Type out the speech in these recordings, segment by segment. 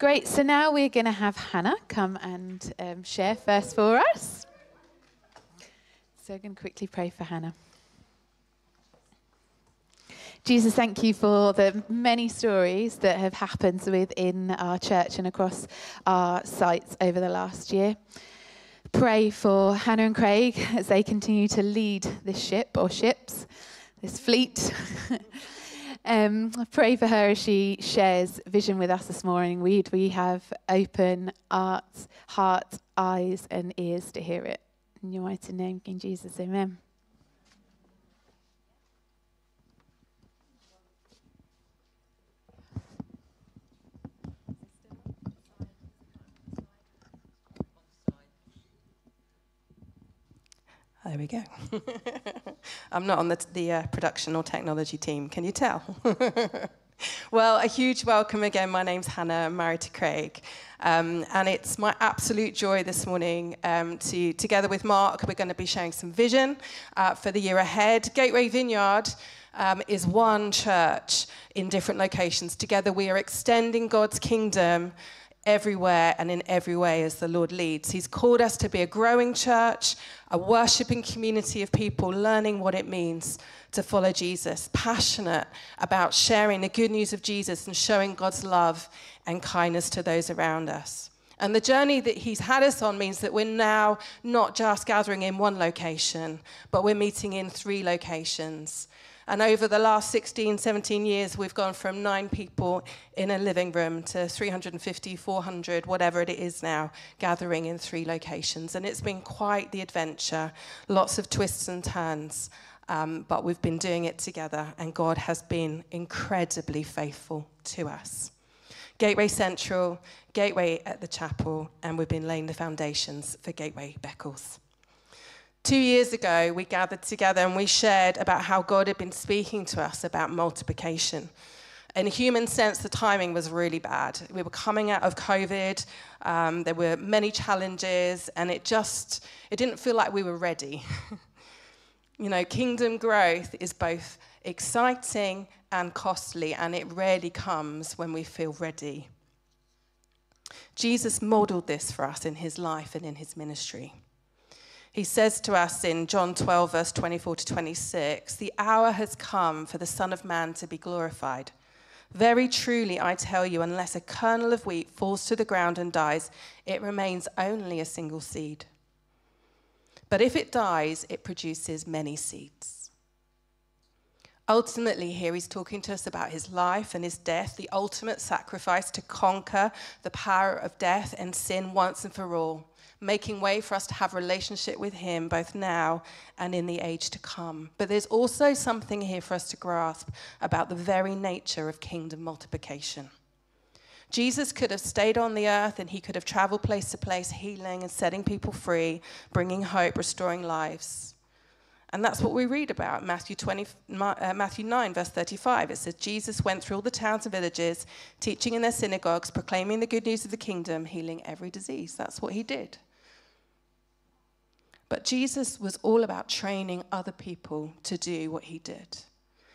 Great. So now we're going to have Hannah come and um, share first for us. So I'm going to quickly pray for Hannah. Jesus, thank you for the many stories that have happened within our church and across our sites over the last year. Pray for Hannah and Craig as they continue to lead this ship or ships, this fleet. um, pray for her as she shares vision with us this morning. We, we have open hearts, heart, eyes, and ears to hear it. In your mighty name, King Jesus, amen. There we go. I'm not on the, the uh, production or technology team, can you tell? well, a huge welcome again. My name's Hannah, I'm married to Craig. Um, and it's my absolute joy this morning um, to, together with Mark, we're going to be sharing some vision uh, for the year ahead. Gateway Vineyard um, is one church in different locations. Together, we are extending God's kingdom everywhere and in every way as the Lord leads. He's called us to be a growing church, a worshiping community of people learning what it means to follow Jesus, passionate about sharing the good news of Jesus and showing God's love and kindness to those around us. And the journey that he's had us on means that we're now not just gathering in one location, but we're meeting in three locations. And over the last 16, 17 years, we've gone from nine people in a living room to 350, 400, whatever it is now, gathering in three locations. And it's been quite the adventure, lots of twists and turns. Um, but we've been doing it together, and God has been incredibly faithful to us. Gateway Central, Gateway at the chapel, and we've been laying the foundations for Gateway Beccles. Two years ago, we gathered together and we shared about how God had been speaking to us about multiplication. In a human sense, the timing was really bad. We were coming out of COVID. Um, there were many challenges, and it just it didn't feel like we were ready. you know, kingdom growth is both exciting and costly, and it rarely comes when we feel ready. Jesus modeled this for us in his life and in his ministry. He says to us in John 12, verse 24 to 26, The hour has come for the Son of Man to be glorified. Very truly, I tell you, unless a kernel of wheat falls to the ground and dies, it remains only a single seed. But if it dies, it produces many seeds. Ultimately, here he's talking to us about his life and his death, the ultimate sacrifice to conquer the power of death and sin once and for all making way for us to have relationship with him both now and in the age to come. But there's also something here for us to grasp about the very nature of kingdom multiplication. Jesus could have stayed on the earth and he could have traveled place to place, healing and setting people free, bringing hope, restoring lives. And that's what we read about Matthew, 20, uh, Matthew 9, verse 35. It says, Jesus went through all the towns and villages, teaching in their synagogues, proclaiming the good news of the kingdom, healing every disease. That's what he did. But Jesus was all about training other people to do what he did.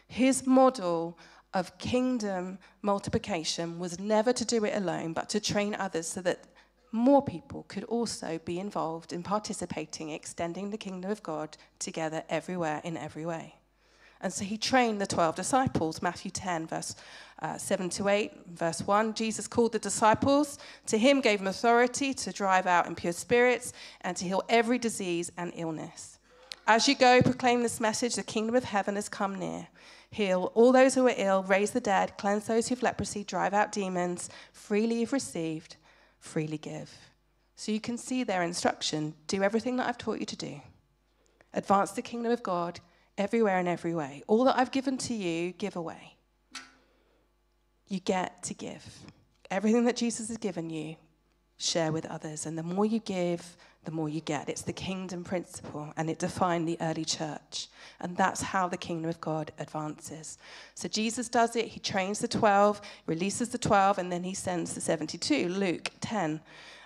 His model of kingdom multiplication was never to do it alone, but to train others so that more people could also be involved in participating, extending the kingdom of God together everywhere in every way. And so he trained the 12 disciples, Matthew 10, verse uh, 7 to 8, verse 1. Jesus called the disciples. To him gave them authority to drive out impure spirits and to heal every disease and illness. As you go, proclaim this message the kingdom of heaven has come near. Heal all those who are ill, raise the dead, cleanse those who have leprosy, drive out demons. Freely you've received, freely give. So you can see their instruction do everything that I've taught you to do. Advance the kingdom of God everywhere and every way. All that I've given to you, give away. You get to give. Everything that Jesus has given you, share with others. And the more you give, the more you get. It's the kingdom principle, and it defined the early church. And that's how the kingdom of God advances. So Jesus does it. He trains the 12, releases the 12, and then he sends the 72. Luke 10.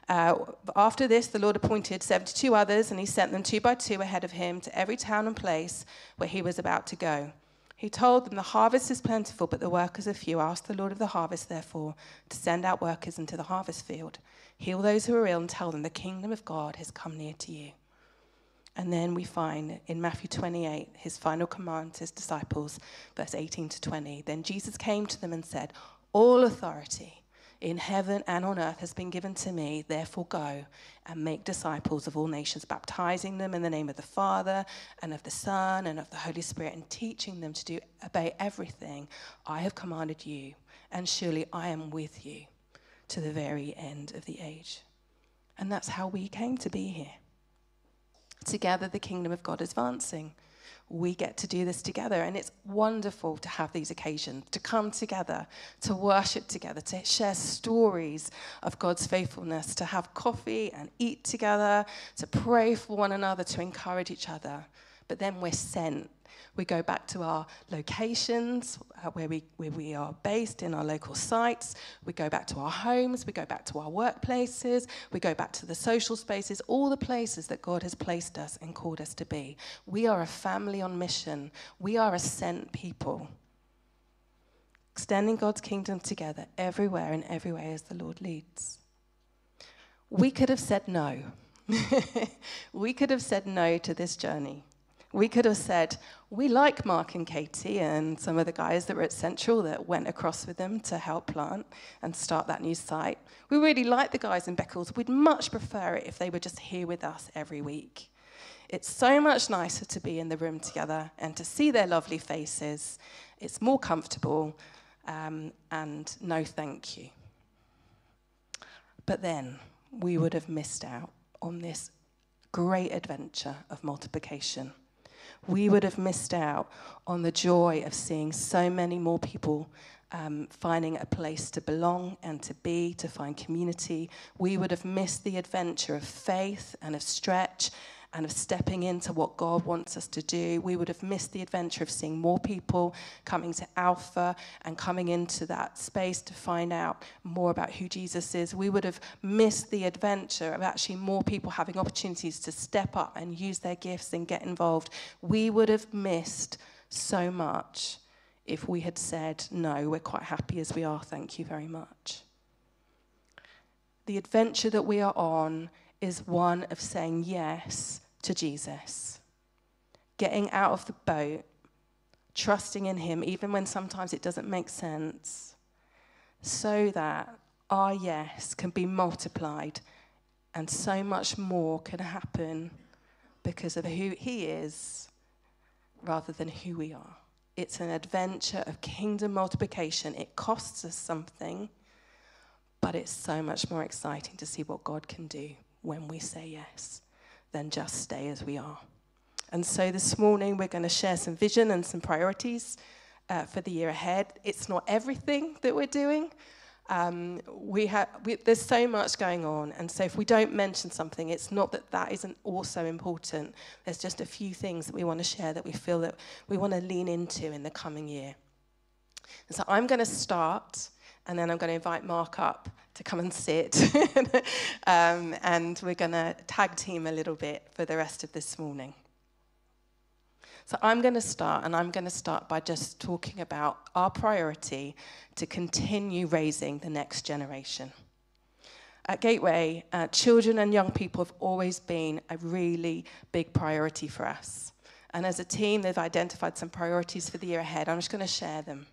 Uh, after this, the Lord appointed 72 others, and he sent them two by two ahead of him to every town and place where he was about to go. He told them, The harvest is plentiful, but the workers are few. Ask the Lord of the harvest, therefore, to send out workers into the harvest field. Heal those who are ill and tell them, The kingdom of God has come near to you. And then we find in Matthew 28, his final command to his disciples, verse 18 to 20. Then Jesus came to them and said, All authority in heaven and on earth has been given to me. Therefore, go and make disciples of all nations, baptizing them in the name of the Father and of the Son and of the Holy Spirit, and teaching them to do obey everything I have commanded you. And surely I am with you to the very end of the age. And that's how we came to be here. Together, the kingdom of God advancing we get to do this together. And it's wonderful to have these occasions, to come together, to worship together, to share stories of God's faithfulness, to have coffee and eat together, to pray for one another, to encourage each other. But then we're sent we go back to our locations uh, where, we, where we are based in our local sites. We go back to our homes. We go back to our workplaces. We go back to the social spaces, all the places that God has placed us and called us to be. We are a family on mission. We are a sent people. Extending God's kingdom together everywhere and every way as the Lord leads. We could have said no. we could have said no to this journey. We could have said, we like Mark and Katie and some of the guys that were at Central that went across with them to help plant and start that new site. We really like the guys in Beccles. We'd much prefer it if they were just here with us every week. It's so much nicer to be in the room together and to see their lovely faces. It's more comfortable, um, and no thank you. But then we would have missed out on this great adventure of multiplication we would have missed out on the joy of seeing so many more people um, finding a place to belong and to be, to find community. We would have missed the adventure of faith and of stretch and of stepping into what God wants us to do. We would have missed the adventure of seeing more people coming to Alpha and coming into that space to find out more about who Jesus is. We would have missed the adventure of actually more people having opportunities to step up and use their gifts and get involved. We would have missed so much if we had said, no, we're quite happy as we are, thank you very much. The adventure that we are on is one of saying yes to Jesus, getting out of the boat, trusting in Him, even when sometimes it doesn't make sense, so that our yes can be multiplied and so much more can happen because of who He is rather than who we are. It's an adventure of kingdom multiplication. It costs us something, but it's so much more exciting to see what God can do when we say yes than just stay as we are. And so this morning we're going to share some vision and some priorities uh, for the year ahead. It's not everything that we're doing. Um, we have, there's so much going on, and so if we don't mention something, it's not that that isn't also important. There's just a few things that we want to share that we feel that we want to lean into in the coming year. And so I'm going to start and then I'm going to invite Mark up to come and sit. um, and we're going to tag team a little bit for the rest of this morning. So I'm going to start, and I'm going to start by just talking about our priority to continue raising the next generation. At Gateway, uh, children and young people have always been a really big priority for us. And as a team, they've identified some priorities for the year ahead. I'm just going to share them.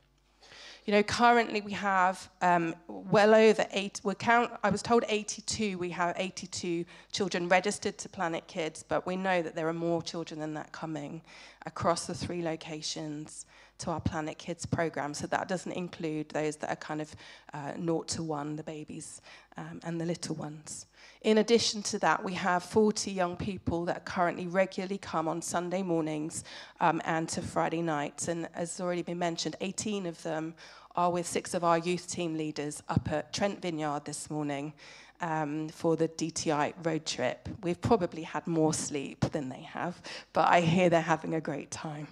You know, currently we have um, well over eight, we count, I was told 82, we have 82 children registered to Planet Kids, but we know that there are more children than that coming across the three locations to our Planet Kids program. So that doesn't include those that are kind of uh, naught to one, the babies um, and the little ones. In addition to that, we have 40 young people that currently regularly come on Sunday mornings um, and to Friday nights. And as already been mentioned, 18 of them are with six of our youth team leaders up at Trent Vineyard this morning um, for the DTI road trip. We've probably had more sleep than they have, but I hear they're having a great time.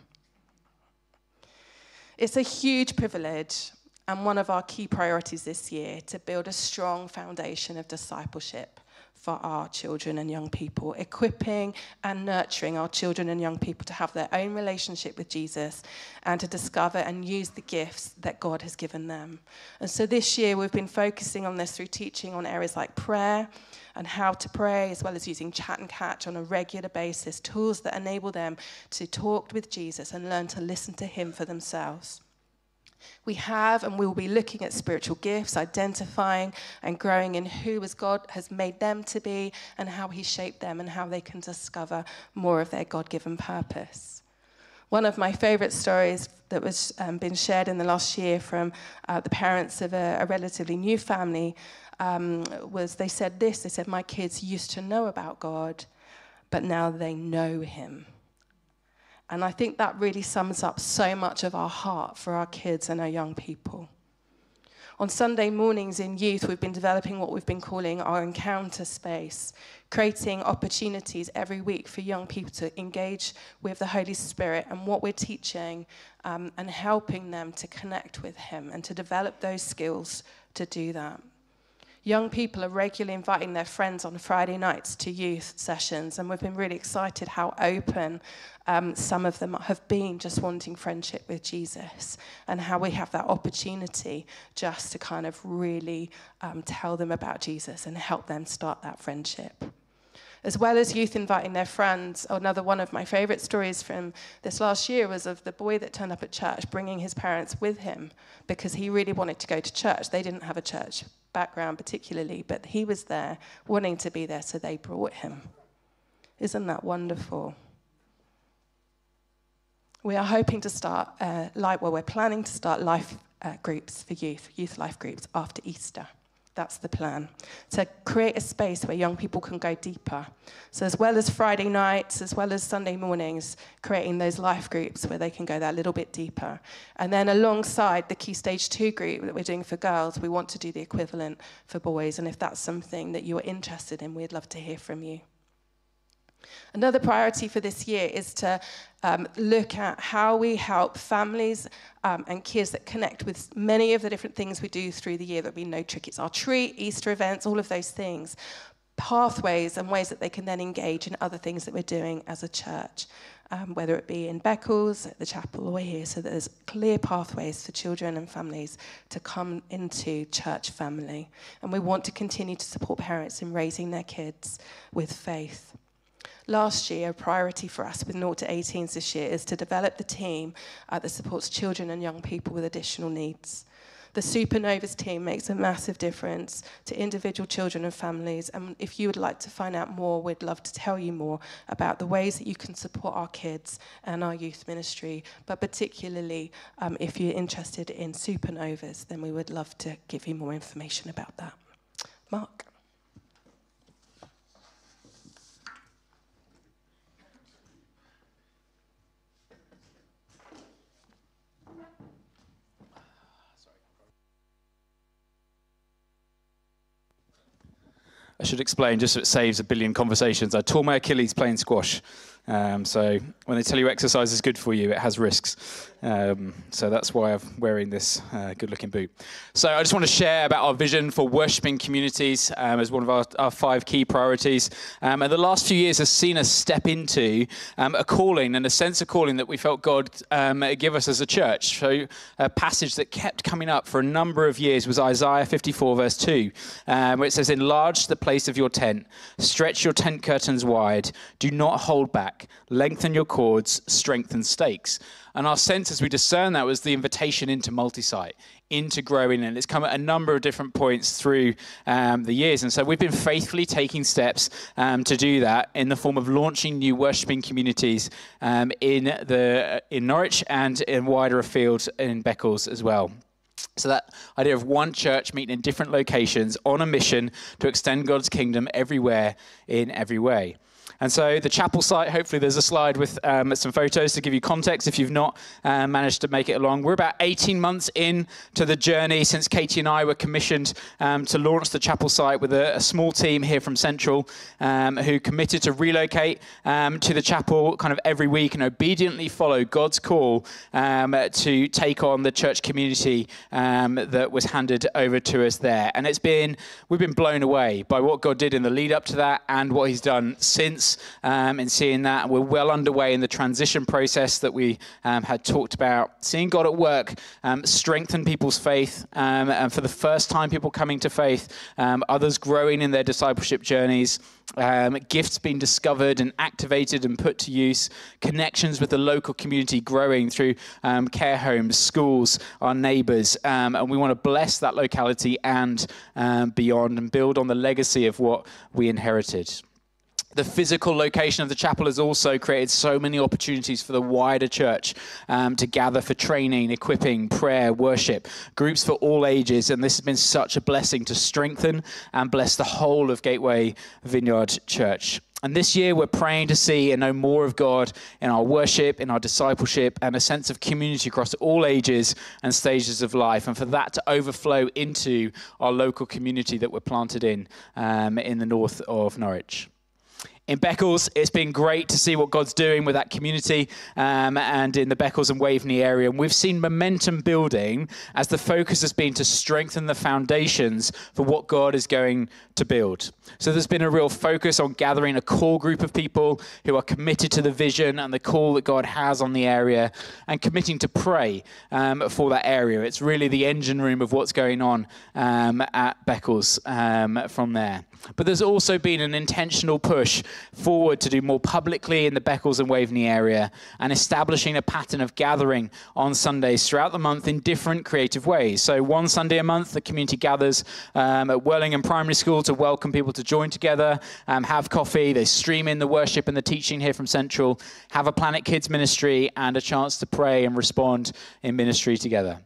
It's a huge privilege and one of our key priorities this year to build a strong foundation of discipleship for our children and young people, equipping and nurturing our children and young people to have their own relationship with Jesus and to discover and use the gifts that God has given them. And so this year we've been focusing on this through teaching on areas like prayer and how to pray, as well as using chat and catch on a regular basis, tools that enable them to talk with Jesus and learn to listen to Him for themselves. We have and we will be looking at spiritual gifts, identifying and growing in who as God has made them to be and how He shaped them and how they can discover more of their God given purpose. One of my favorite stories that was um, been shared in the last year from uh, the parents of a, a relatively new family um, was they said this they said, My kids used to know about God, but now they know Him. And I think that really sums up so much of our heart for our kids and our young people. On Sunday mornings in youth, we've been developing what we've been calling our encounter space, creating opportunities every week for young people to engage with the Holy Spirit and what we're teaching um, and helping them to connect with Him and to develop those skills to do that. Young people are regularly inviting their friends on Friday nights to youth sessions, and we've been really excited how open um, some of them have been just wanting friendship with Jesus, and how we have that opportunity just to kind of really um, tell them about Jesus and help them start that friendship as well as youth inviting their friends. Another one of my favorite stories from this last year was of the boy that turned up at church bringing his parents with him because he really wanted to go to church. They didn't have a church background particularly, but he was there wanting to be there, so they brought him. Isn't that wonderful? We are hoping to start, uh, like, well, we're planning to start life uh, groups for youth, youth life groups after Easter. That's the plan. To create a space where young people can go deeper. So, as well as Friday nights, as well as Sunday mornings, creating those life groups where they can go that little bit deeper. And then, alongside the Key Stage 2 group that we're doing for girls, we want to do the equivalent for boys. And if that's something that you're interested in, we'd love to hear from you. Another priority for this year is to um, look at how we help families um, and kids that connect with many of the different things we do through the year that we know trick. It's our treat, Easter events, all of those things. Pathways and ways that they can then engage in other things that we're doing as a church, um, whether it be in Beccles, at the chapel, or here. So there's clear pathways for children and families to come into church family. And we want to continue to support parents in raising their kids with faith. Last year, a priority for us with 0 to 18s this year is to develop the team uh, that supports children and young people with additional needs. The Supernovas team makes a massive difference to individual children and families. And if you would like to find out more, we'd love to tell you more about the ways that you can support our kids and our youth ministry. But particularly, um, if you're interested in Supernovas, then we would love to give you more information about that. Mark. I should explain, just so it saves a billion conversations. I tore my Achilles playing squash. Um, so when they tell you exercise is good for you, it has risks. Um, so that's why I'm wearing this uh, good-looking boot. So I just want to share about our vision for worshipping communities um, as one of our, our five key priorities. Um, and the last few years has seen us step into um, a calling and a sense of calling that we felt God um, give us as a church. So a passage that kept coming up for a number of years was Isaiah 54 verse 2, where it says, "Enlarge the place of your tent, stretch your tent curtains wide, do not hold back." back, lengthen your cords, strengthen stakes. And our sense as we discern that was the invitation into multi site, into growing. And it's come at a number of different points through um, the years. And so we've been faithfully taking steps um, to do that in the form of launching new worshipping communities um, in, the, in Norwich and in wider afield in Beccles as well. So, that idea of one church meeting in different locations on a mission to extend God's kingdom everywhere in every way. And so the chapel site, hopefully there's a slide with um, some photos to give you context if you've not uh, managed to make it along. We're about 18 months in to the journey since Katie and I were commissioned um, to launch the chapel site with a, a small team here from Central um, who committed to relocate um, to the chapel kind of every week and obediently follow God's call um, to take on the church community um, that was handed over to us there. And it's been, we've been blown away by what God did in the lead up to that and what He's done since um, in seeing that. We're well underway in the transition process that we um, had talked about. Seeing God at work um, strengthen people's faith, um, and for the first time, people coming to faith, um, others growing in their discipleship journeys, um, gifts being discovered and activated and put to use, connections with the local community growing through care homes, schools, our neighbours. and we want to bless that locality and beyond and build on the legacy of what we inherited the physical location of the chapel has also created so many opportunities for the wider church um, to gather for training, equipping, prayer, worship, groups for all ages. And this has been such a blessing to strengthen and bless the whole of Gateway Vineyard Church. And this year, we're praying to see and know more of God in our worship, in our discipleship, and a sense of community across all ages and stages of life. And for that to overflow into our local community that we're planted in um, in the north of Norwich in Beccles. It's been great to see what God's doing with that community um, and in the Beccles and Waveney area. And we've seen momentum building as the focus has been to strengthen the foundations for what God is going to build. So there's been a real focus on gathering a core group of people who are committed to the vision and the call that God has on the area and committing to pray um, for that area. It's really the engine room of what's going on um, at Beccles um, from there. But there's also been an intentional push forward to do more publicly in the Beccles and Waveney area and establishing a pattern of gathering on Sundays throughout the month in different creative ways. So, one Sunday a month, the community gathers um, at Worlingham Primary School to welcome people to join together, um, have coffee, they stream in the worship and the teaching here from Central, have a Planet Kids ministry, and a chance to pray and respond in ministry together.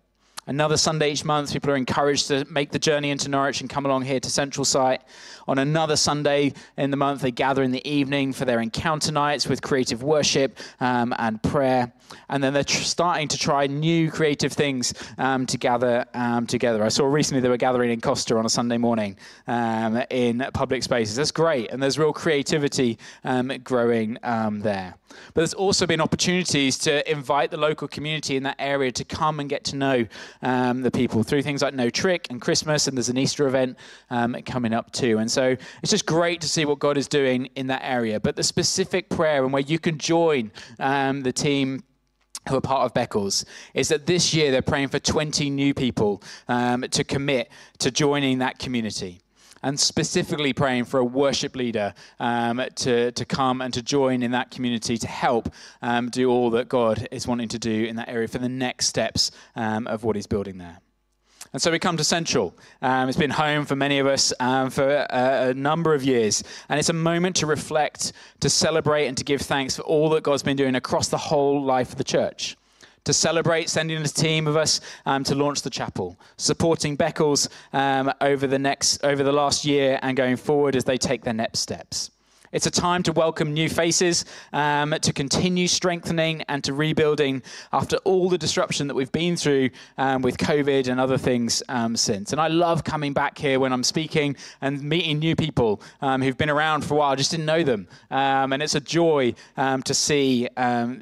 Another Sunday each month, people are encouraged to make the journey into Norwich and come along here to Central Site. On another Sunday in the month, they gather in the evening for their encounter nights with creative worship um, and prayer. And then they're tr- starting to try new creative things um, to gather um, together. I saw recently they were gathering in Costa on a Sunday morning um, in public spaces. That's great. And there's real creativity um, growing um, there. But there's also been opportunities to invite the local community in that area to come and get to know um, the people through things like No Trick and Christmas, and there's an Easter event um, coming up too. And so it's just great to see what God is doing in that area. But the specific prayer and where you can join um, the team who are part of Beccles, is that this year they're praying for 20 new people um, to commit to joining that community and specifically praying for a worship leader um, to, to come and to join in that community to help um, do all that God is wanting to do in that area for the next steps um, of what He's building there. And so we come to Central. Um, it's been home for many of us um, for a, a, number of years. And it's a moment to reflect, to celebrate, and to give thanks for all that God's been doing across the whole life of the church to celebrate sending a team of us um, to launch the chapel, supporting Beccles um, over the next over the last year and going forward as they take their next steps. It's a time to welcome new faces, um, to continue strengthening and to rebuilding after all the disruption that we've been through um, with COVID and other things um, since. And I love coming back here when I'm speaking and meeting new people um, who've been around for a while, just didn't know them. Um, and it's a joy um, to see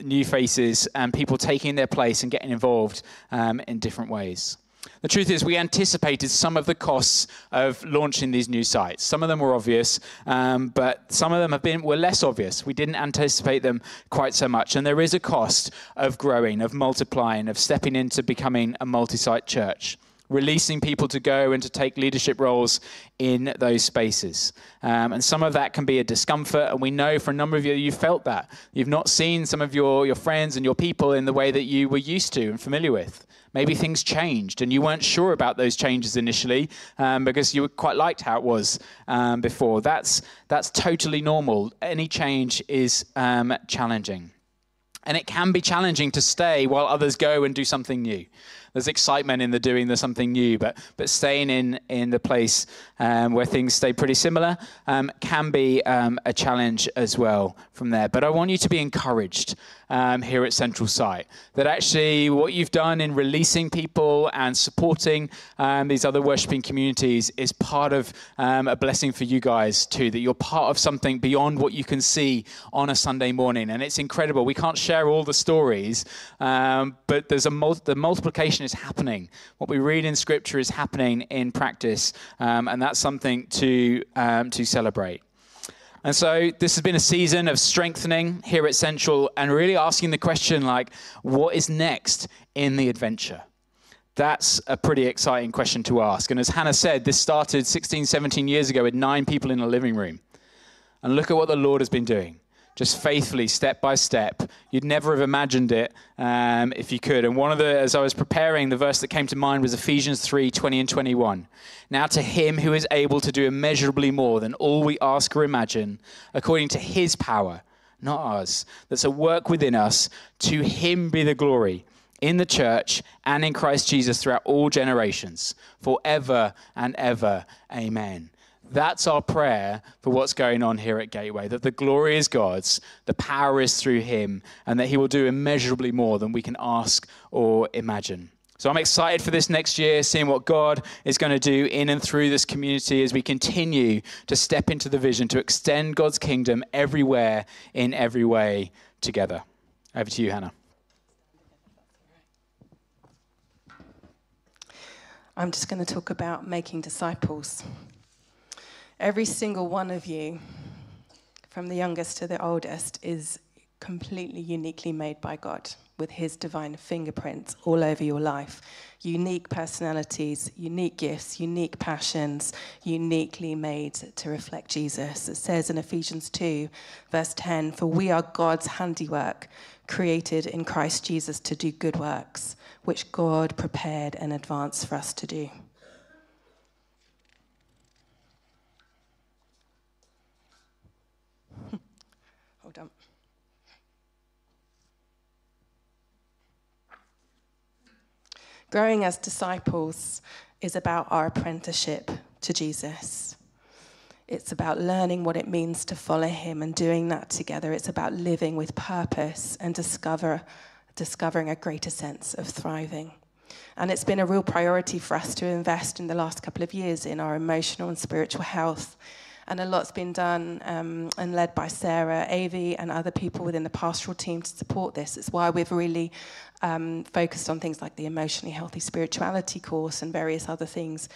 new faces and people taking their place and getting involved in different ways. The truth is, we anticipated some of the costs of launching these new sites. Some of them were obvious, um, but some of them have been were less obvious. We didn't anticipate them quite so much, and there is a cost of growing, of multiplying, of stepping into becoming a multi-site church releasing people to go and to take leadership roles in those spaces. Um, and some of that can be a discomfort. And we know for a number of you, you felt that. You've not seen some of your, your friends and your people in the way that you were used to and familiar with. Maybe things changed and you weren't sure about those changes initially um, because you quite liked how it was um, before. That's, that's totally normal. Any change is um, challenging. And it can be challenging to stay while others go and do something new. There's excitement in the doing the something new, but but staying in in the place um, where things stay pretty similar um, can be um, a challenge as well from there. But I want you to be encouraged um, here at Central Site that actually what you've done in releasing people and supporting um, these other worshiping communities is part of um, a blessing for you guys too. That you're part of something beyond what you can see on a Sunday morning, and it's incredible. We can't share all the stories, but there's a mul- the multiplication is happening. What we read in Scripture is happening in practice, um, and that's something to um, to celebrate. And so this has been a season of strengthening here at Central and really asking the question like, what is next in the adventure? That's a pretty exciting question to ask. And as Hannah said, this started 16, 17 years ago with nine people in a living room. And look at what the Lord has been doing just faithfully, step by step. You'd never have imagined it um, if you could. And one of the, as I was preparing, the verse that came to mind was Ephesians 3 20 and 21. Now to him who is able to do immeasurably more than all we ask or imagine, according to his power, not ours, that's a work within us, to him be the glory in the church and in Christ Jesus throughout all generations, forever and ever. Amen. That's our prayer for what's going on here at Gateway that the glory is God's, the power is through Him, and that He will do immeasurably more than we can ask or imagine. So I'm excited for this next year, seeing what God is going to do in and through this community as we continue to step into the vision to extend God's kingdom everywhere in every way together. Over to you, Hannah. I'm just going to talk about making disciples. Every single one of you, from the youngest to the oldest, is completely uniquely made by God with his divine fingerprints all over your life. Unique personalities, unique gifts, unique passions, uniquely made to reflect Jesus. It says in Ephesians 2, verse 10 For we are God's handiwork, created in Christ Jesus to do good works, which God prepared in advance for us to do. Growing as disciples is about our apprenticeship to Jesus. It's about learning what it means to follow him and doing that together. It's about living with purpose and discover, discovering a greater sense of thriving. And it's been a real priority for us to invest in the last couple of years in our emotional and spiritual health and a lot's been done um, and led by Sarah, Avi, and other people within the pastoral team to support this. It's why we've really um, focused on things like the emotionally healthy spirituality course and various other things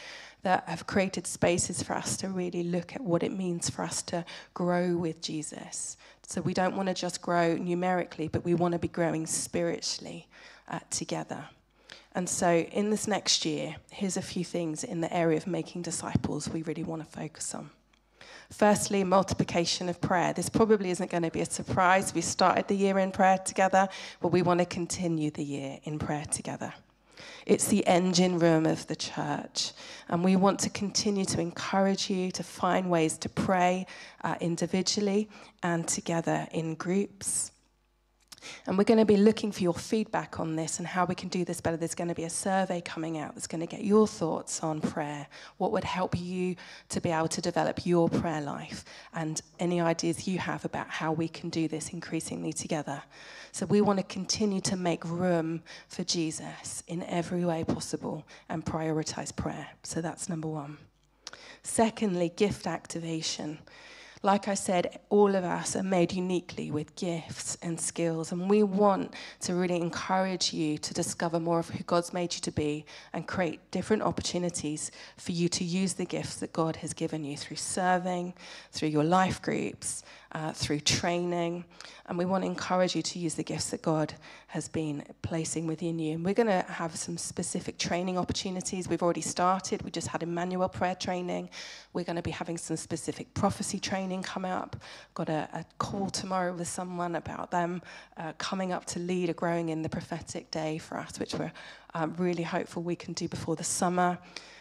that have created spaces for us to really look at what it means for us to grow with Jesus. So we don't want to just grow numerically, but we want to be growing spiritually uh, together. And so, in this next year, here's a few things in the area of making disciples we really want to focus on. Firstly, multiplication of prayer. This probably isn't going to be a surprise. We started the year in prayer together, but we want to continue the year in prayer together. It's the engine room of the church. And we want to continue to encourage you to find ways to pray uh, individually and together in groups. And we're going to be looking for your feedback on this and how we can do this better. There's going to be a survey coming out that's going to get your thoughts on prayer. What would help you to be able to develop your prayer life and any ideas you have about how we can do this increasingly together. So we want to continue to make room for Jesus in every way possible and prioritize prayer. So that's number one. Secondly, gift activation. Like I said, all of us are made uniquely with gifts and skills, and we want to really encourage you to discover more of who God's made you to be and create different opportunities for you to use the gifts that God has given you through serving, through your life groups, uh, through training. And we want to encourage you to use the gifts that God has been placing within you. And we're going to have some specific training opportunities. We've already started. We just had Emmanuel prayer training. We're going to be having some specific prophecy training come up. Got a, a call tomorrow with someone about them uh, coming up to lead a growing in the prophetic day for us, which we're um, really hopeful we can do before the summer.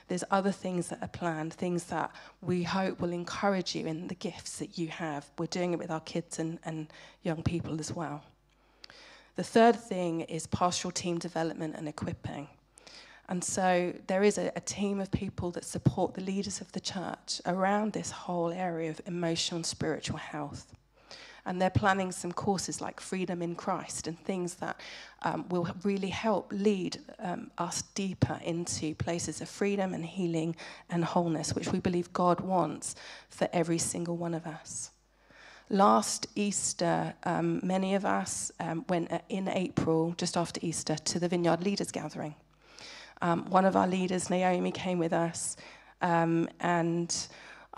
There's other things that are planned, things that we hope will encourage you in the gifts that you have. We're doing it with our kids and, and young people as well. The third thing is pastoral team development and equipping. And so there is a, a, team of people that support the leaders of the church around this whole area of emotional and spiritual health. And they're planning some courses like Freedom in Christ and things that um, will really help lead um, us deeper into places of freedom and healing and wholeness, which we believe God wants for every single one of us. Last Easter, um, many of us um, went uh, in April, just after Easter, to the Vineyard Leaders Gathering. Um, one of our leaders, Naomi, came with us, um, and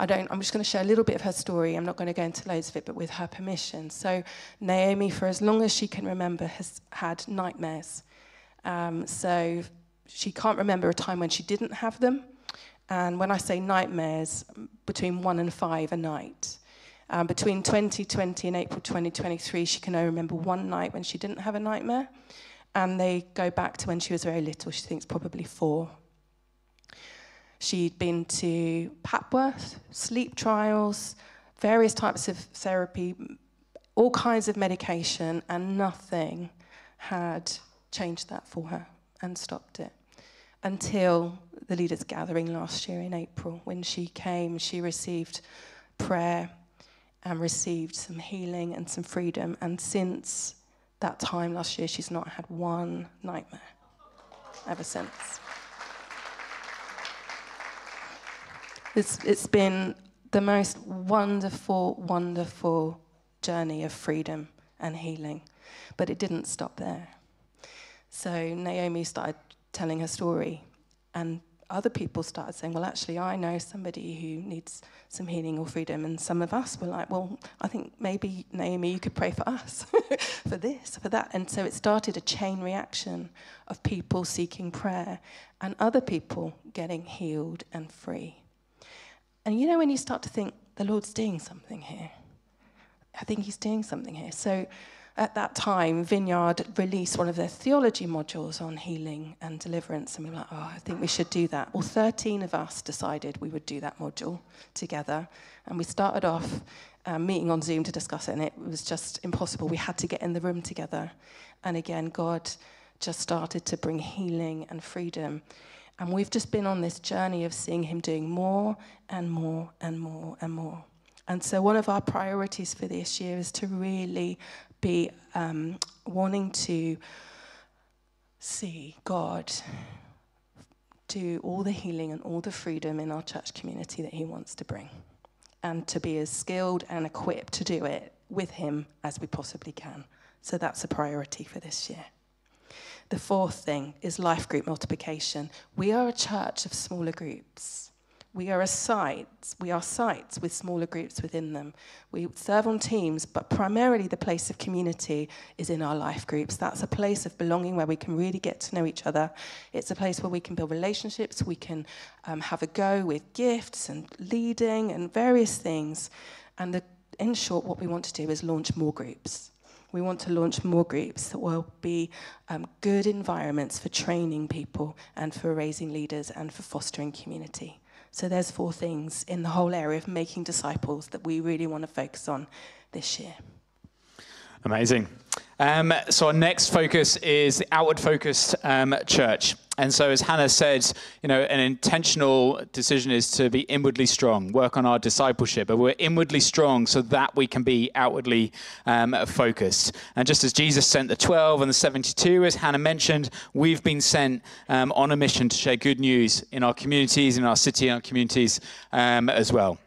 I don't. I'm just going to share a little bit of her story. I'm not going to go into loads of it, but with her permission. So, Naomi, for as long as she can remember, has had nightmares. Um, so she can't remember a time when she didn't have them. And when I say nightmares, between one and five a night. Um, between 2020 and April 2023, she can only remember one night when she didn't have a nightmare. And they go back to when she was very little. She thinks probably four. She'd been to Papworth, sleep trials, various types of therapy, all kinds of medication, and nothing had changed that for her and stopped it. Until the leaders' gathering last year in April, when she came, she received prayer and received some healing and some freedom. And since that time last year, she's not had one nightmare ever since. It's, it's been the most wonderful, wonderful journey of freedom and healing. But it didn't stop there. So Naomi started telling her story, and other people started saying, Well, actually, I know somebody who needs some healing or freedom. And some of us were like, Well, I think maybe, Naomi, you could pray for us, for this, for that. And so it started a chain reaction of people seeking prayer and other people getting healed and free. And you know, when you start to think, The Lord's doing something here, I think He's doing something here. So at that time, Vineyard released one of their theology modules on healing and deliverance, and we were like, oh, I think we should do that. Well, 13 of us decided we would do that module together, and we started off um, meeting on Zoom to discuss it, and it was just impossible. We had to get in the room together. And again, God just started to bring healing and freedom. And we've just been on this journey of seeing Him doing more and more and more and more. And so, one of our priorities for this year is to really be um, wanting to see God do all the healing and all the freedom in our church community that He wants to bring, and to be as skilled and equipped to do it with Him as we possibly can. So that's a priority for this year. The fourth thing is life group multiplication. We are a church of smaller groups. We are a site, we are sites with smaller groups within them. We serve on teams, but primarily the place of community is in our life groups. That's a place of belonging where we can really get to know each other. It's a place where we can build relationships, we can um, have a go with gifts and leading and various things. And the, in short, what we want to do is launch more groups. We want to launch more groups that will be um, good environments for training people and for raising leaders and for fostering community. So there's four things in the whole area of making disciples that we really want to focus on this year. Amazing. Um, so our next focus is the outward focused um, church. And so, as Hannah said, you know, an intentional decision is to be inwardly strong, work on our discipleship, but we're inwardly strong so that we can be outwardly um, focused. And just as Jesus sent the 12 and the 72, as Hannah mentioned, we've been sent um, on a mission to share good news in our communities, in our city, in our communities um, as well.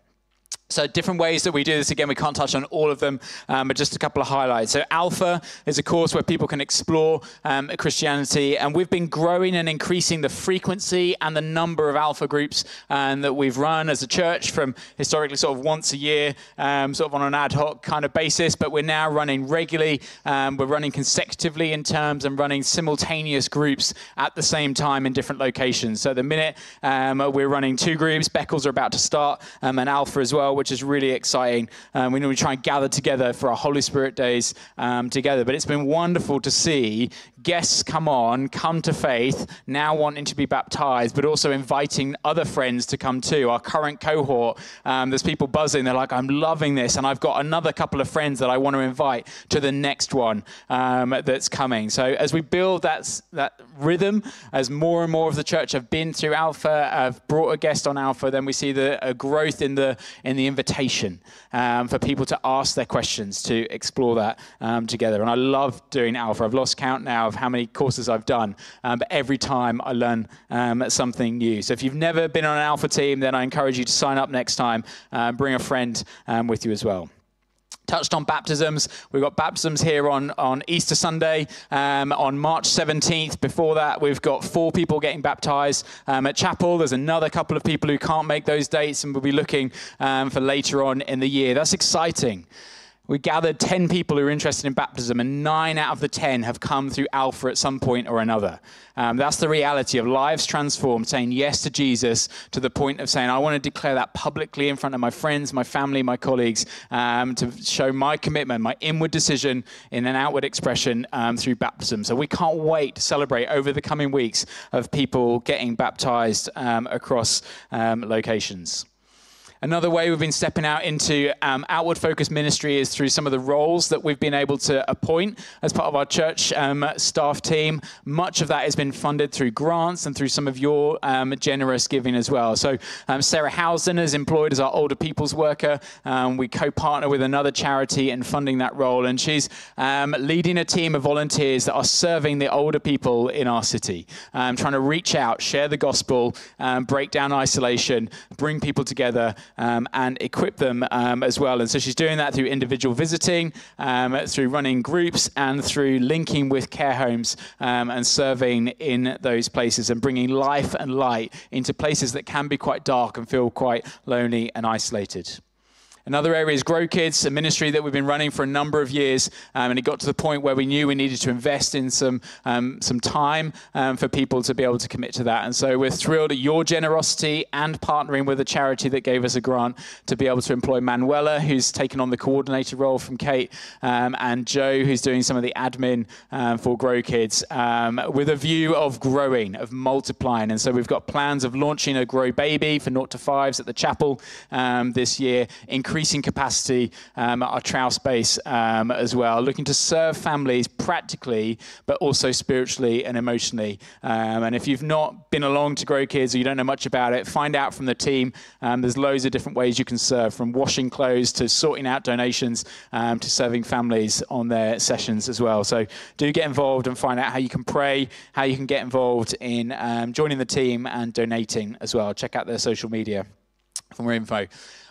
So, different ways that we do this. Again, we can't touch on all of them, um, but just a couple of highlights. So, Alpha is a course where people can explore um, Christianity, and we've been growing and increasing the frequency and the number of Alpha groups um, that we've run as a church from historically sort of once a year, um, sort of on an ad hoc kind of basis, but we're now running regularly. Um, we're running consecutively in terms and running simultaneous groups at the same time in different locations. So, the minute um, we're running two groups, Beccles are about to start, and Alpha as well which is really exciting. Um, we normally try and gather together for our Holy Spirit days um, together, but it's been wonderful to see guests come on, come to faith, now wanting to be baptized, but also inviting other friends to come too. Our current cohort, um, there's people buzzing. They're like, I'm loving this, and I've got another couple of friends that I want to invite to the next one um, that's coming. So as we build that, that rhythm, as more and more of the church have been through Alpha, have brought a guest on Alpha, then we see the a growth in the in the invitation um, for people to ask their questions, to explore that um, together. And I love doing Alpha. I've lost count now how many courses I've done, um, but every time I learn um, something new. So if you've never been on an Alpha team, then I encourage you to sign up next time. Um, bring a friend um, with you as well touched on baptisms. We've got baptisms here on, on Easter Sunday um, on March 17th. Before that, we've got four people getting baptized um, at chapel. There's another couple of people who can't make those dates, and we'll be looking um, for later on in the year. That's exciting. We gathered 10 people who are interested in baptism, and nine out of the 10 have come through Alpha at some point or another. Um, that's the reality of lives transformed, saying yes to Jesus to the point of saying, I want to declare that publicly in front of my friends, my family, my colleagues, um, to show my commitment, my inward decision in an outward expression um, through baptism. So we can't wait to celebrate over the coming weeks of people getting baptized um, across um, locations. Another way we've been stepping out into um, outward focused ministry is through some of the roles that we've been able to appoint as part of our church um, staff team. Much of that has been funded through grants and through some of your um, generous giving as well. So, um, Sarah Housen is employed as our older people's worker. Um, we co partner with another charity in funding that role, and she's um, leading a team of volunteers that are serving the older people in our city, trying to reach out, share the gospel, break down isolation, bring people together um, and equip them um, as well. And so she's doing that through individual visiting, um, through running groups, and through linking with care homes um, and serving in those places and bringing life and light into places that can be quite dark and feel quite lonely and isolated. Another area is Grow Kids, a ministry that we've been running for a number of years, um, and it got to the point where we knew we needed to invest in some um, some time um, for people to be able to commit to that. And so we're thrilled at your generosity and partnering with a charity that gave us a grant to be able to employ Manuela, who's taken on the coordinator role from Kate, um, and Joe, who's doing some of the admin um, for Grow Kids, um, with a view of growing, of multiplying. And so we've got plans of launching a Grow Baby for 0 to 5s at the chapel this year, increasing capacity um, at our trial space um, as well, looking to serve families practically, but also spiritually and emotionally. Um, and if you've not been along to Grow Kids or you don't know much about it, find out from the team. Um, there's loads of different ways you can serve, from washing clothes to sorting out donations um, to serving families on their sessions as well. So do get involved and find out how you can pray, how you can get involved in joining the team and donating as well. Check out their social media for more info.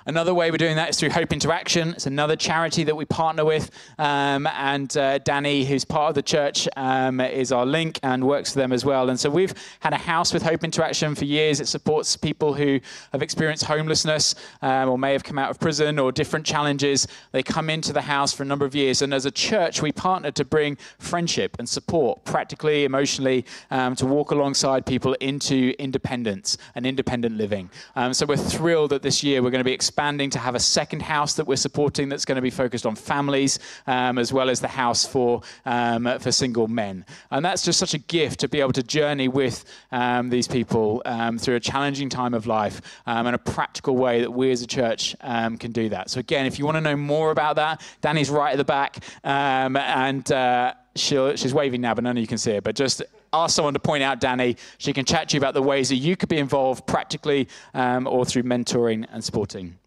Another way we're doing that is through Hope into Action. It's another charity that we partner with. Um, and uh, Danny, who's part of the church, um, is our link and works for them as well. And so we've had a house with Hope into Action for years. It supports people who have experienced homelessness um, or may have come out of prison or different challenges. They come into the house for a number of years. And as a church, we partner to bring friendship and support, practically, emotionally, um, to walk alongside people into independence and independent living. Um, so we're thrilled that this year we're going to be expanding to have a second house that we're supporting that's going to be focused on families um, as well as the house for, um, for single men. And that's just such a gift to be able to journey with um, these people um, through a challenging time of life um, and a practical way that we as a church um, can do that. So, again, if you want to know more about that, Danny's right at the back. and uh, she's waving now, but none of you can see it. But just ask someone to point out Danny. She can chat to you about the ways that you could be involved practically um, or through mentoring and supporting.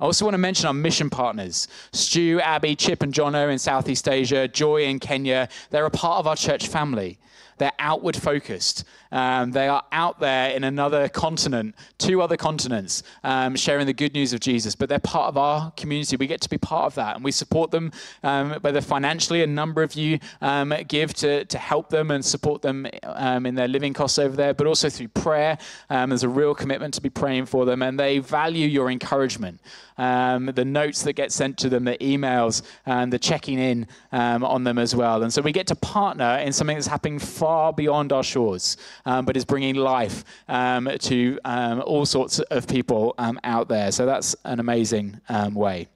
I also want to mention our mission partners Stu, Abby, Chip, and Jono in Southeast Asia, Joy in Kenya. They're a part of our church family. They're outward focused. Um, they are out there in another continent, two other continents, um, sharing the good news of Jesus. But they're part of our community. We get to be part of that, and we support them, um, whether financially. A number of you um, give to, to help them and support them um, in their living costs over there, but also through prayer. Um, there's a real commitment to be praying for them, and they value your encouragement. the notes that get sent to them, the emails, and the checking in on them as well. And so we get to partner in something that's happening far beyond our shores, um, but is bringing life um, to um, all sorts of people um, out there. So that's an amazing um, way.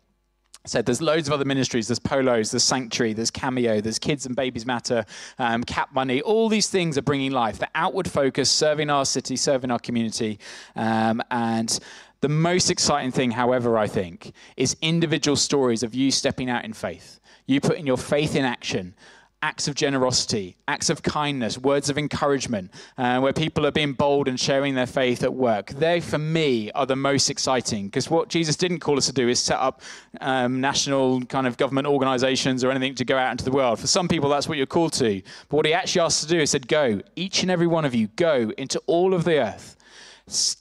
Said there's loads of other ministries. There's polos there's sanctuary there's cameo there's kids and babies matter um, cap money. All these things are bringing life. The outward focus serving our city serving our community um, and the most exciting thing however i think is individual stories of you stepping out in faith you putting your faith in action acts of generosity, acts of kindness, words of encouragement, uh, where people are being bold and sharing their faith at work. They, for me, are the most exciting because what Jesus didn't call us to do is set up um, national kind of government organizations or anything to go out into the world. For some people, that's what you're called to. But what he actually asked us to do is said, Go, each and every one of you, go into all of the earth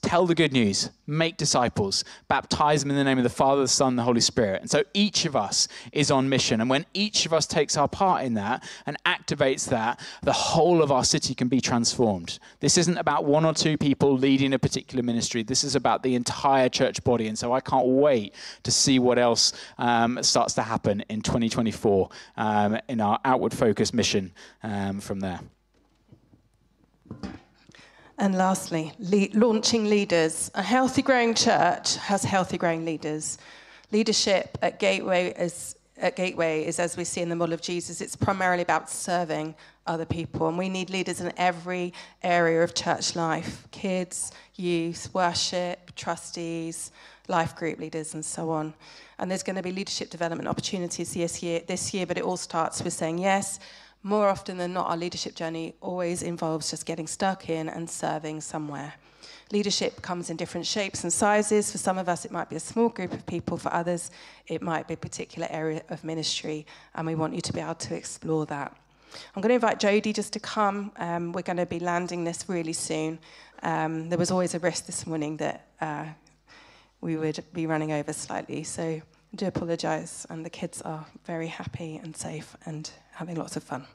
tell the good news, make disciples, baptize them in the name of the Father, the Son, the Holy Spirit. And so each of us is on mission. And when each of us takes our part in that and activates that, the whole of our city can be transformed. This isn't about one or two people leading a particular ministry. This is about the entire church body. And so I can't wait to see what else um, starts to happen in 2024 um, in our outward focus mission um, from there. And lastly, le- launching leaders. A healthy growing church has healthy growing leaders. Leadership at Gateway is, at Gateway is, as we see in the model of Jesus, it's primarily about serving other people. And we need leaders in every area of church life kids, youth, worship, trustees, life group leaders, and so on. And there's going to be leadership development opportunities this year, this year but it all starts with saying yes more often than not, our leadership journey always involves just getting stuck in and serving somewhere. Leadership comes in different shapes and sizes. For some of us, it might be a small group of people. For others, it might be a particular area of ministry, and we want you to be able to explore that. I'm going to invite Jody just to come. Um, we're going to be landing this really soon. Um, there was always a risk this morning that uh, we would be running over slightly, so I do apologise. And the kids are very happy and safe and having lots of fun.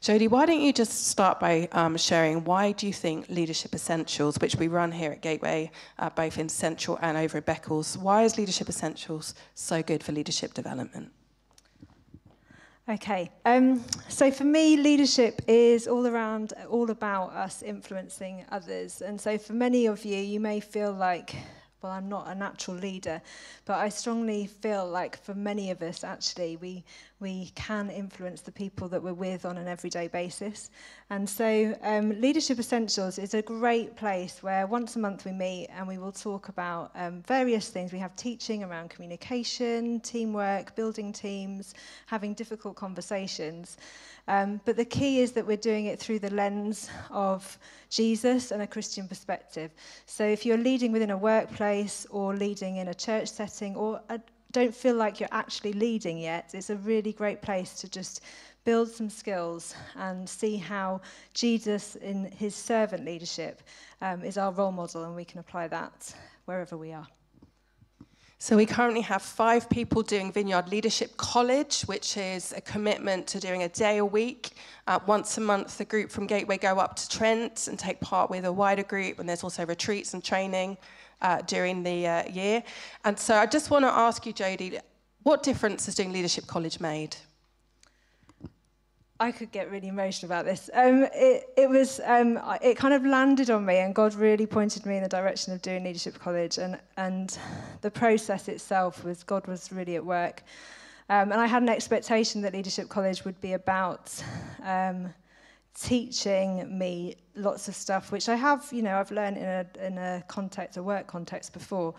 Jody, why don't you just start by um, sharing why do you think Leadership Essentials, which we run here at Gateway, uh, both in Central and over at Beccles, why is Leadership Essentials so good for leadership development? Okay, um, so for me, leadership is all around, all about us influencing others. And so for many of you, you may feel like well, I'm not a natural leader. But I strongly feel like for many of us, actually, we, we can influence the people that we're with on an everyday basis. And so, um, Leadership Essentials is a great place where once a month we meet and we will talk about um, various things. We have teaching around communication, teamwork, building teams, having difficult conversations. Um, but the key is that we're doing it through the lens of Jesus and a Christian perspective. So if you're leading within a workplace or leading in a church setting or a, don't feel like you're actually leading yet, it's a really great place to just build some skills and see how Jesus, in his servant leadership, um, is our role model, and we can apply that wherever we are. So we currently have five people doing Vineyard Leadership College, which is a commitment to doing a day a week. Uh, once a month, the group from Gateway go up to Trent and take part with a wider group, and there's also retreats and training uh, during the uh, year. And so I just want to ask you, Jodie, what difference has doing Leadership College made? I could get really emotional about this. Um, it, it was, um, it kind of landed on me, and God really pointed me in the direction of doing Leadership College, and and the process itself was God was really at work, um, and I had an expectation that Leadership College would be about um, teaching me lots of stuff, which I have, you know, I've learned in a in a context, a work context before.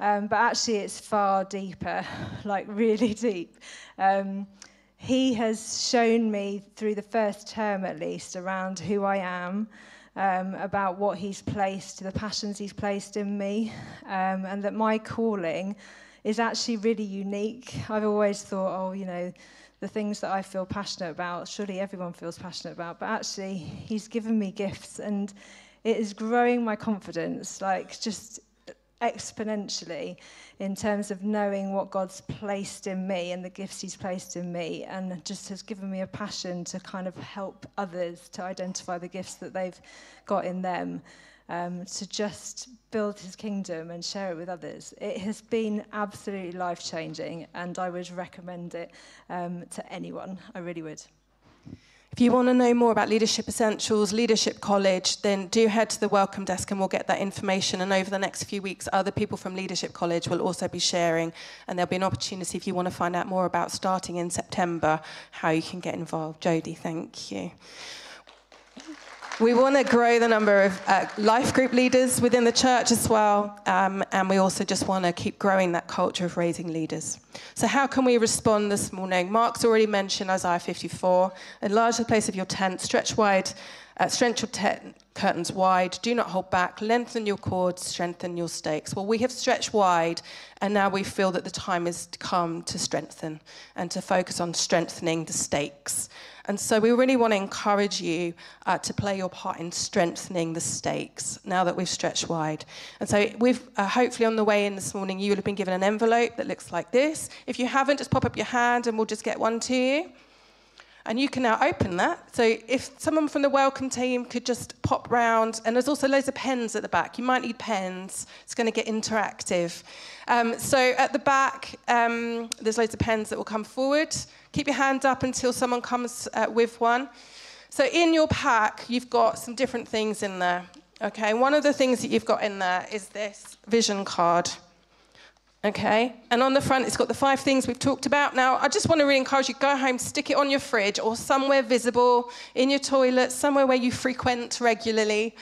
Um, but actually, it's far deeper, like really deep. He has shown me through the first term at least around who I am, um, about what he's placed, the passions he's placed in me, um, and that my calling is actually really unique. I've always thought, oh, you know, the things that I feel passionate about, surely everyone feels passionate about, but actually, he's given me gifts and it is growing my confidence, like just exponentially in terms of knowing what God's placed in me and the gifts He's placed in me, and just has given me a passion to kind of help others to identify the gifts that they've got in them. Um, to just build his kingdom and share it with others. It has been absolutely life changing, and I would recommend it um, to anyone. I really would. If you want to know more about Leadership Essentials, Leadership College, then do head to the welcome desk and we'll get that information. And over the next few weeks, other people from Leadership College will also be sharing. And there'll be an opportunity if you want to find out more about starting in September, how you can get involved. Jodie, thank you. We want to grow the number of uh, life group leaders within the church as well, um, and we also just want to keep growing that culture of raising leaders. So, how can we respond this morning? Mark's already mentioned Isaiah 54 enlarge the place of your tent, stretch wide, uh, stretch your tent curtains wide, do not hold back, lengthen your cords, strengthen your stakes. Well, we have stretched wide, and now we feel that the time has come to strengthen and to focus on strengthening the stakes. And so we really want to encourage you uh, to play your part in strengthening the stakes now that we've stretched wide. And so we've uh, hopefully on the way in this morning, you will have been given an envelope that looks like this. If you haven't, just pop up your hand and we'll just get one to you. And you can now open that. So if someone from the welcome team could just pop round, and there's also loads of pens at the back. You might need pens. It's going to get interactive. Um, so at the back, um, there's loads of pens that will come forward. Keep your hand up until someone comes uh, with one. So in your pack, you've got some different things in there. Okay, one of the things that you've got in there is this vision card. Okay, and on the front it's got the five things we've talked about. Now, I just want to really encourage you go home, stick it on your fridge or somewhere visible in your toilet, somewhere where you frequent regularly.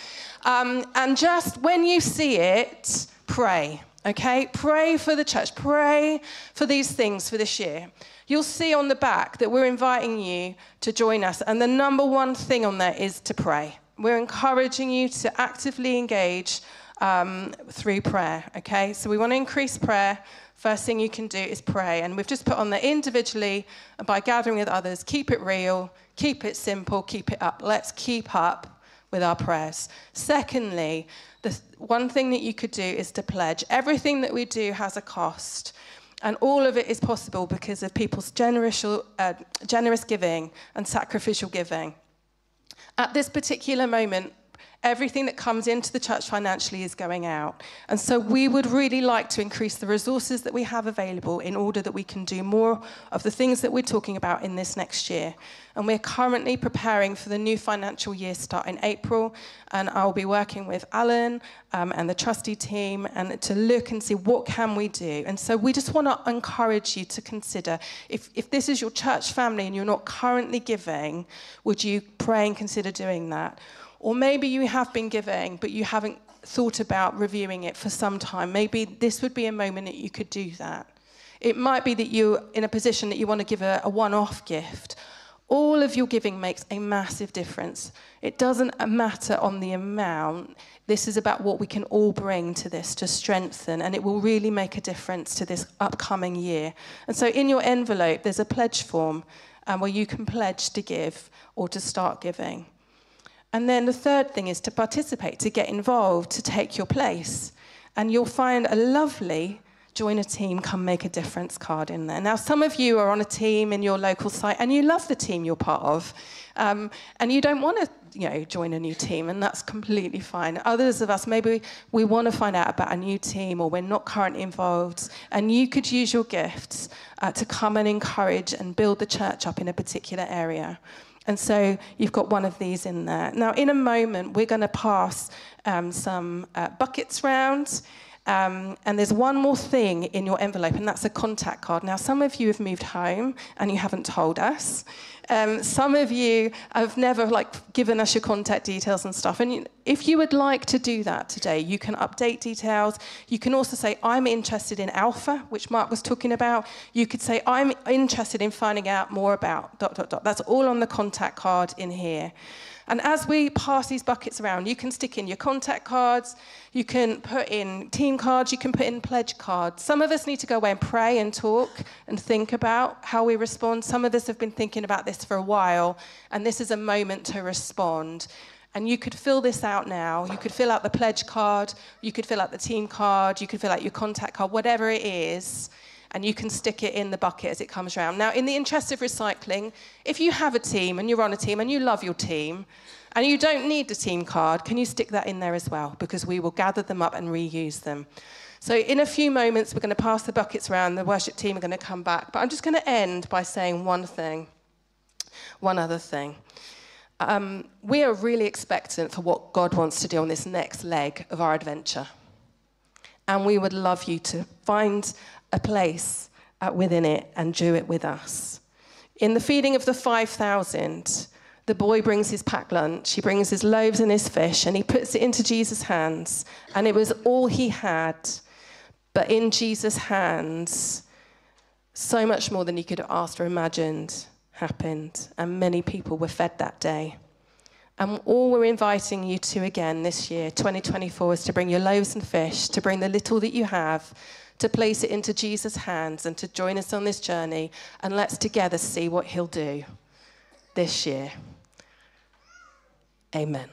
Um, and just when you see it, pray. Okay, pray for the church, pray for these things for this year. You'll see on the back that we're inviting you to join us. And the number one thing on there is to pray. We're encouraging you to actively engage um, through prayer, okay? So we want to increase prayer. First thing you can do is pray. And we've just put on there individually by gathering with others, keep it real, keep it simple, keep it up. Let's keep up with our prayers. Secondly, the one thing that you could do is to pledge. Everything that we do has a cost. And all of it is possible because of people's generous, uh, generous giving and sacrificial giving. At this particular moment, everything that comes into the church financially is going out. And so we would really like to increase the resources that we have available in order that we can do more of the things that we're talking about in this next year. And we're currently preparing for the new financial year start in April. And I'll be working with Alan um, and the trustee team and to look and see what can we do. And so we just want to encourage you to consider if, if this is your church family and you're not currently giving, would you pray and consider doing that? Or maybe you have been giving, but you haven't thought about reviewing it for some time. Maybe this would be a moment that you could do that. It might be that you're in a position that you want to give a, a one off gift. All of your giving makes a massive difference. It doesn't matter on the amount. This is about what we can all bring to this to strengthen, and it will really make a difference to this upcoming year. And so, in your envelope, there's a pledge form um, where you can pledge to give or to start giving. And then the third thing is to participate, to get involved, to take your place. And you'll find a lovely join a team, come make a difference card in there. Now, some of you are on a team in your local site and you love the team you're part of, um, and you don't want to you know, join a new team, and that's completely fine. Others of us, maybe we want to find out about a new team or we're not currently involved, and you could use your gifts uh, to come and encourage and build the church up in a particular area. And so you've got one of these in there. Now, in a moment, we're going to pass um, some uh, buckets round. Um, and there's one more thing in your envelope, and that's a contact card. Now, some of you have moved home and you haven't told us. Um, some of you have never like given us your contact details and stuff. And if you would like to do that today, you can update details. You can also say, I'm interested in alpha, which Mark was talking about. You could say, I'm interested in finding out more about dot, dot, dot. That's all on the contact card in here. And as we pass these buckets around, you can stick in your contact cards, you can put in team cards, you can put in pledge cards. Some of us need to go away and pray and talk and think about how we respond. Some of us have been thinking about this for a while, and this is a moment to respond. And you could fill this out now. You could fill out the pledge card, you could fill out the team card, you could fill out your contact card, whatever it is and you can stick it in the bucket as it comes around. Now, in the interest of recycling, if you have a team and you're on a team and you love your team and you don't need the team card, can you stick that in there as well? Because we will gather them up and reuse them. So, in a few moments, we're going to pass the buckets around. The worship team are going to come back. But I'm just going to end by saying one thing. one other thing. Um, we are really expectant for what God wants to do on this next leg of our adventure. And we would love you to find a place uh, within it and do it with us. In the feeding of the 5,000, the boy brings his packed lunch, he brings his loaves and his fish, and he puts it into Jesus' hands. And it was all he had. But in Jesus' hands, so much more than he could have asked or imagined happened. And many people were fed that day. And all we're inviting you to again this year, 2024, is to bring your loaves and fish, to bring the little that you have, to place it into Jesus' hands, and to join us on this journey. And let's together see what he'll do this year. Amen.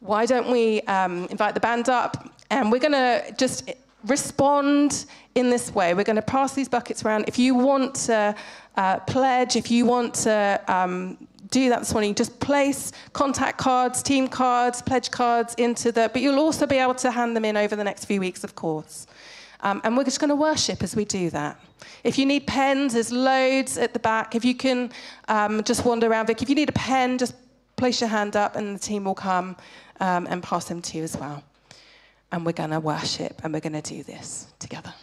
Why don't we um, invite the band up? And we're going to just respond in this way. We're going to pass these buckets around. If you want to uh, pledge, if you want to um, do that this morning, just place contact cards, team cards, pledge cards into the, but you'll also be able to hand them in over the next few weeks, of course. Um, and we're just going to worship as we do that. If you need pens, there's loads at the back. If you can um, just wander around, Vic, if you need a pen, just place your hand up and the team will come um, and pass them to you as well. And we're going to worship and we're going to do this together.